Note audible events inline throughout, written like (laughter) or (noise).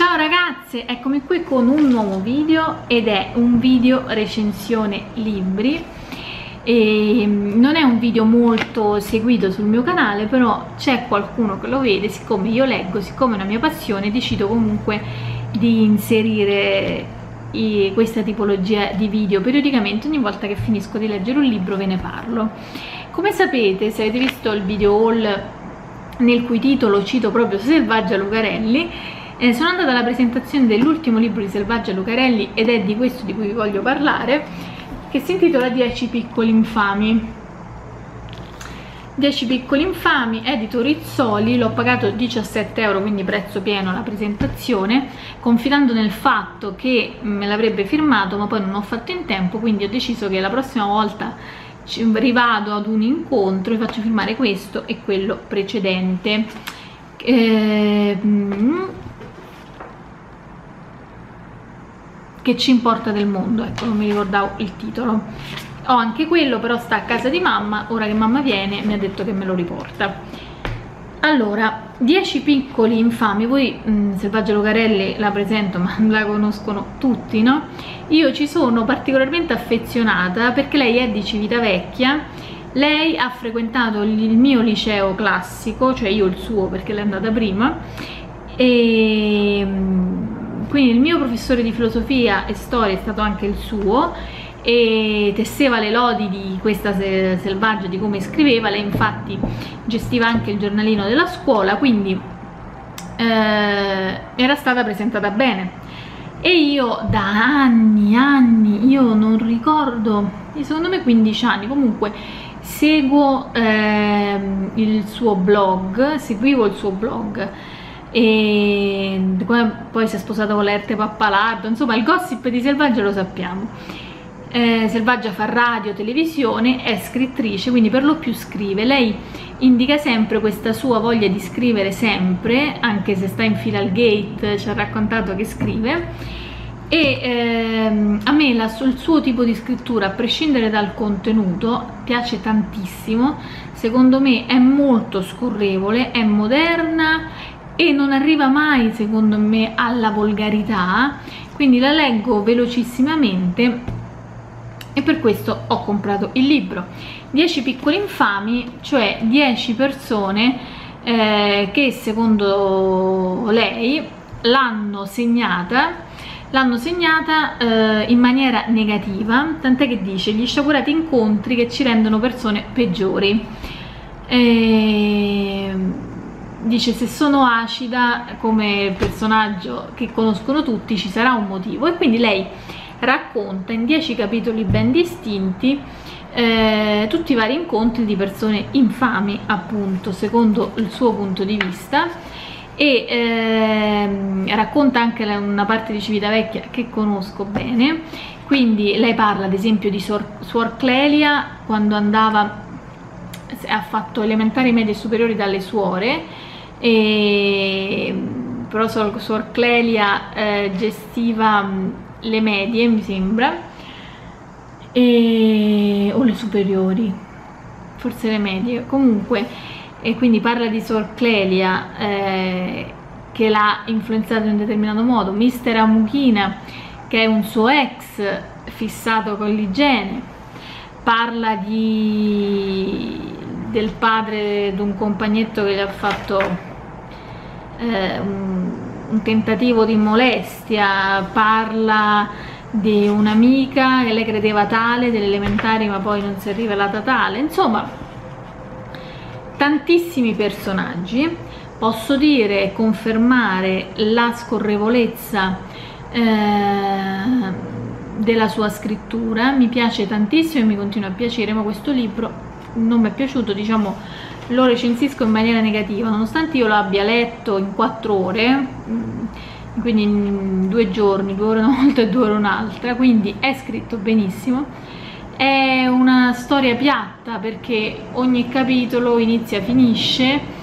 Ciao ragazze, eccomi qui con un nuovo video ed è un video recensione libri. E non è un video molto seguito sul mio canale però c'è qualcuno che lo vede, siccome io leggo, siccome è una mia passione decido comunque di inserire questa tipologia di video. Periodicamente ogni volta che finisco di leggere un libro ve ne parlo. Come sapete se avete visto il video haul nel cui titolo cito proprio Selvaggia Lucarelli eh, sono andata alla presentazione dell'ultimo libro di Selvaggia Lucarelli ed è di questo di cui vi voglio parlare che si intitola 10 piccoli infami 10 piccoli infami, edito Rizzoli, l'ho pagato 17 euro, quindi prezzo pieno la presentazione, confidando nel fatto che me l'avrebbe firmato, ma poi non ho fatto in tempo, quindi ho deciso che la prossima volta rivado ad un incontro e faccio firmare questo e quello precedente. Eh, che ci importa del mondo, ecco, non mi ricordavo il titolo ho anche quello però sta a casa di mamma ora che mamma viene mi ha detto che me lo riporta allora 10 piccoli infami voi mh, mm, Selvaggia Lucarelli la presento ma (laughs) la conoscono tutti no? io ci sono particolarmente affezionata perché lei è di Civitavecchia lei ha frequentato il mio liceo classico cioè io il suo perché lei è andata prima e mm, quindi il mio professore di filosofia e storia è stato anche il suo e tesseva le lodi di questa selvaggia, di come scriveva, lei infatti gestiva anche il giornalino della scuola, quindi eh, era stata presentata bene. E io da anni, anni, io non ricordo, secondo me 15 anni, comunque seguo eh, il suo blog, seguivo il suo blog e poi si è sposata con l'Erte Pappalardo, insomma il gossip di Selvaggia lo sappiamo eh, Selvaggia fa radio, televisione, è scrittrice, quindi per lo più scrive. Lei indica sempre questa sua voglia di scrivere sempre, anche se sta in fila al gate, ci ha raccontato che scrive. E ehm, a me la, il suo tipo di scrittura, a prescindere dal contenuto, piace tantissimo. Secondo me è molto scorrevole, è moderna e non arriva mai, secondo me, alla volgarità. Quindi la leggo velocissimamente e per questo ho comprato il libro 10 piccoli infami cioè 10 persone eh, che secondo lei l'hanno segnata l'hanno segnata eh, in maniera negativa tant'è che dice gli sciagurati incontri che ci rendono persone peggiori e dice se sono acida come personaggio che conoscono tutti ci sarà un motivo. E quindi lei racconta in 10 capitoli ben distinti eh, tutti i vari incontri di persone infami appunto secondo il suo punto di vista. E eh, racconta anche una parte di Civitavecchia che conosco bene. Quindi lei parla ad esempio di Suor, Suor Clelia quando andava ha fatto elementari medie superiori dalle suore e però Suor Clelia eh, gestiva le medie mi sembra e... o le superiori forse le medie. Comunque e quindi parla di Sor Clelia eh, che l'ha influenzato in un determinato modo. Mister Amuchina che è un suo ex fissato con l'igiene parla di del padre di un compagnetto che gli ha fatto eh, un un tentativo di molestia, parla di un'amica che lei credeva tale delle elementari ma poi non si è rivelata tale, insomma tantissimi personaggi, posso dire e confermare la scorrevolezza eh, della sua scrittura, mi piace tantissimo e mi continua a piacere ma questo libro non mi è piaciuto diciamo lo recensisco in maniera negativa nonostante io l'abbia letto in quattro ore mm, quindi in due giorni, due ore una (laughs) volta e due ore un'altra quindi è scritto benissimo. È una storia piatta perché ogni capitolo inizia e finisce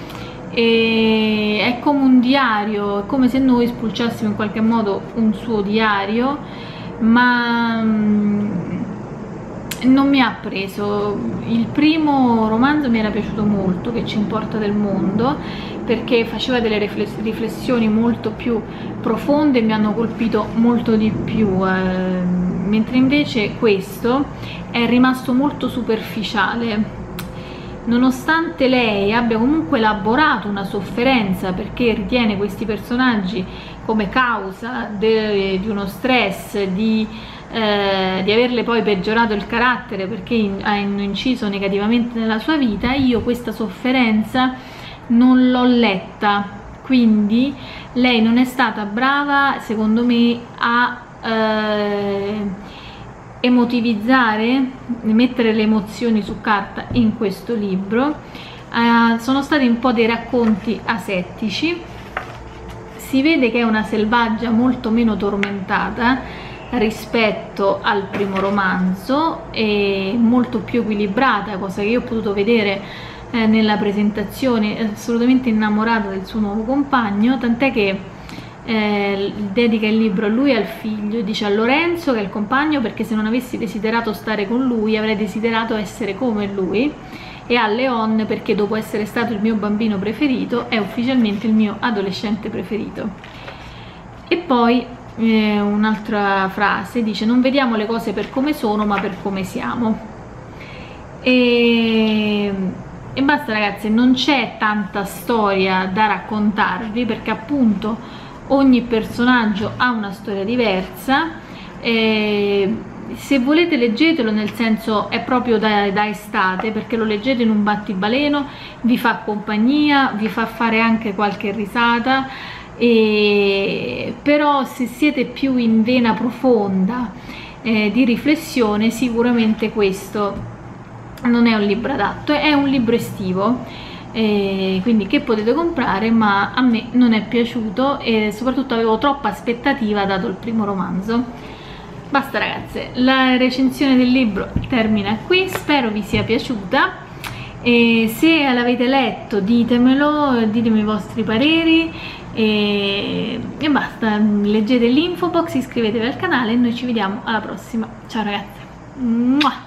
e è come un diario, è come se noi spulciassimo in qualche modo un suo diario ma mm, non mi ha preso. Il primo romanzo mi era piaciuto molto che ci importa del mondo perché faceva delle riflessioni molto più profonde e mi hanno colpito molto di più eh, mentre invece questo è rimasto molto superficiale. Nonostante lei abbia comunque elaborato una sofferenza perché ritiene questi personaggi come causa di uno stress, di eh, di averle poi peggiorato il carattere perché in, hanno inciso negativamente nella sua vita, io questa sofferenza non l'ho letta, quindi lei non è stata brava secondo me a eh, emotivizzare, mettere le emozioni su carta in questo libro. Eh, sono stati un po' dei racconti asettici, si vede che è una selvaggia molto meno tormentata rispetto al primo romanzo è molto più equilibrata cosa che io ho potuto vedere eh, nella presentazione. Assolutamente innamorata del suo nuovo compagno tant'è che eh, dedica il libro a lui e al figlio dice a Lorenzo che è il compagno perché se non avessi desiderato stare con lui avrei desiderato essere come lui. E a Leon perché dopo essere stato il mio bambino preferito è ufficialmente il mio adolescente preferito. E poi eh, un'altra frase dice non vediamo le cose per come sono ma per come siamo. E, e basta ragazzi non c'è tanta storia da raccontarvi perché appunto ogni personaggio ha una storia diversa. E se volete leggetelo nel senso è proprio da, da, estate perché lo leggete in un battibaleno vi fa compagnia vi fa fare anche qualche risata e, però se siete più in vena profonda eh, di riflessione sicuramente questo non è un libro adatto, è un libro estivo eh, quindi che potete comprare ma a me non è piaciuto e soprattutto avevo troppa aspettativa dato il primo romanzo. Basta ragazze, la recensione del libro termina qui, spero vi sia piaciuta. E se l'avete letto ditemelo, ditemi i vostri pareri e, e basta, leggete l'info box, iscrivetevi al canale e noi ci vediamo alla prossima. Ciao ragazzi! Mua!